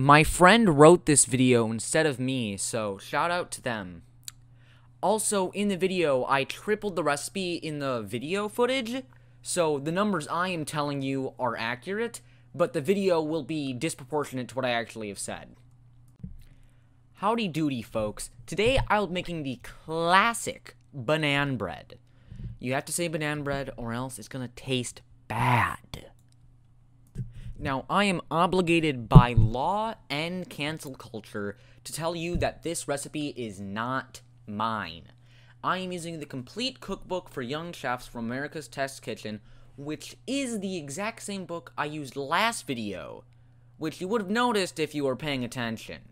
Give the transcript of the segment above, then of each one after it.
My friend wrote this video instead of me, so shout out to them. Also, in the video, I tripled the recipe in the video footage, so the numbers I am telling you are accurate, but the video will be disproportionate to what I actually have said. Howdy doody, folks. Today I'll be making the classic banana bread. You have to say banana bread or else it's gonna taste bad. Now, I am obligated by law and cancel culture to tell you that this recipe is not mine. I am using the complete cookbook for young chefs from America's Test Kitchen, which is the exact same book I used last video, which you would have noticed if you were paying attention.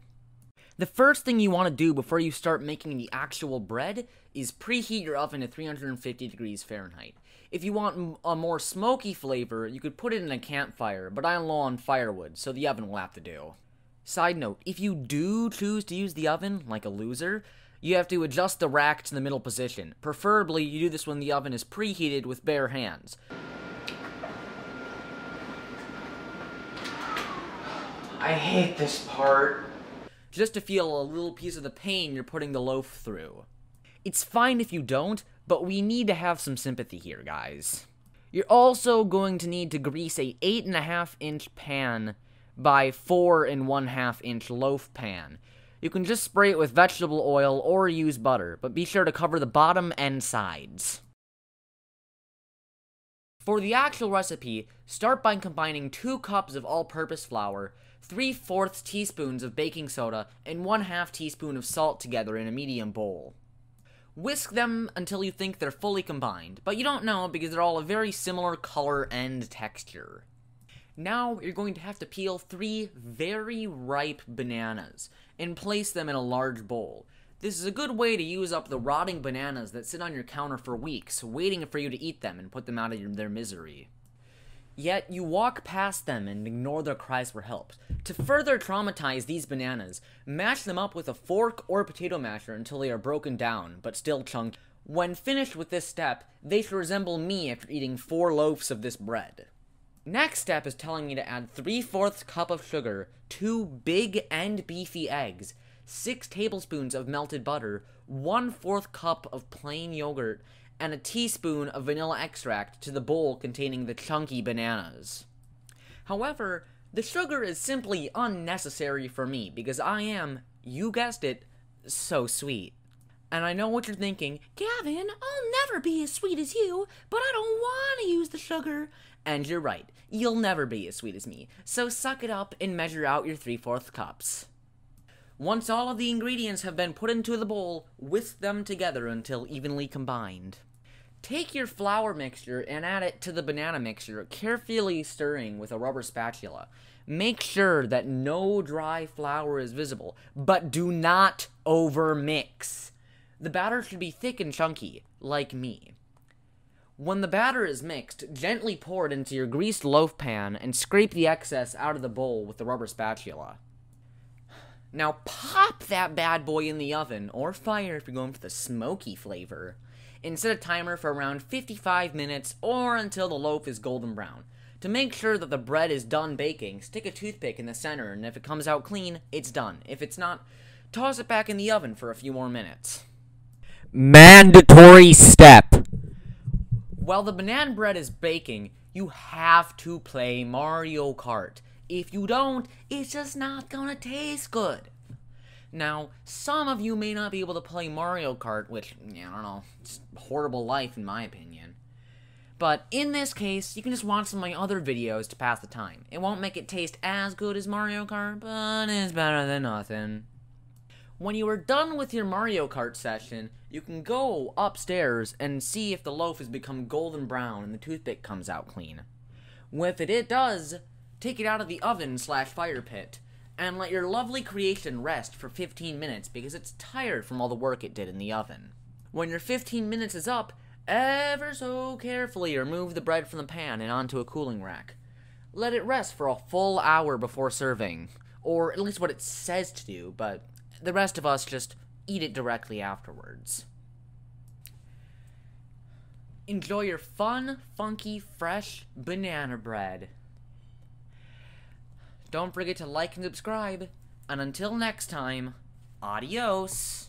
The first thing you want to do before you start making the actual bread is preheat your oven to 350 degrees Fahrenheit. If you want a more smoky flavor, you could put it in a campfire, but I'm low on firewood, so the oven will have to do. Side note, if you do choose to use the oven, like a loser, you have to adjust the rack to the middle position. Preferably, you do this when the oven is preheated with bare hands. I hate this part just to feel a little piece of the pain you're putting the loaf through. It's fine if you don't, but we need to have some sympathy here, guys. You're also going to need to grease a 8.5 inch pan by 4 and 1 half inch loaf pan. You can just spray it with vegetable oil or use butter, but be sure to cover the bottom and sides. For the actual recipe, start by combining 2 cups of all-purpose flour, 3 fourths teaspoons of baking soda, and 1 half teaspoon of salt together in a medium bowl. Whisk them until you think they're fully combined, but you don't know because they're all a very similar color and texture. Now you're going to have to peel three very ripe bananas and place them in a large bowl. This is a good way to use up the rotting bananas that sit on your counter for weeks, waiting for you to eat them and put them out of their misery. Yet you walk past them and ignore their cries for help. To further traumatize these bananas, mash them up with a fork or potato masher until they are broken down, but still chunky. When finished with this step, they should resemble me after eating four loaves of this bread. Next step is telling me to add 3 fourths cup of sugar, 2 big and beefy eggs, 6 tablespoons of melted butter, 1 4th cup of plain yogurt, and a teaspoon of vanilla extract to the bowl containing the chunky bananas. However, the sugar is simply unnecessary for me because I am, you guessed it, so sweet. And I know what you're thinking, Gavin, I'll never be as sweet as you, but I don't want to use the sugar. And you're right, you'll never be as sweet as me, so suck it up and measure out your 3 4th cups. Once all of the ingredients have been put into the bowl, whisk them together until evenly combined. Take your flour mixture and add it to the banana mixture, carefully stirring with a rubber spatula. Make sure that no dry flour is visible, but do not overmix. The batter should be thick and chunky, like me. When the batter is mixed, gently pour it into your greased loaf pan and scrape the excess out of the bowl with the rubber spatula. Now pop that bad boy in the oven, or fire if you're going for the smoky flavor, and set a timer for around 55 minutes or until the loaf is golden brown. To make sure that the bread is done baking, stick a toothpick in the center, and if it comes out clean, it's done. If it's not, toss it back in the oven for a few more minutes. Mandatory step. While the banana bread is baking, you have to play Mario Kart. If you don't, it's just not gonna taste good. Now, some of you may not be able to play Mario Kart, which, yeah, I don't know, it's horrible life in my opinion. But in this case, you can just watch some of my other videos to pass the time. It won't make it taste as good as Mario Kart, but it's better than nothing. When you are done with your Mario Kart session, you can go upstairs and see if the loaf has become golden brown and the toothpick comes out clean. If it, it does, take it out of the oven slash fire pit and let your lovely creation rest for 15 minutes because it's tired from all the work it did in the oven. When your 15 minutes is up, ever so carefully remove the bread from the pan and onto a cooling rack. Let it rest for a full hour before serving, or at least what it says to do, but the rest of us just eat it directly afterwards. Enjoy your fun, funky, fresh banana bread. Don't forget to like and subscribe. And until next time, adios.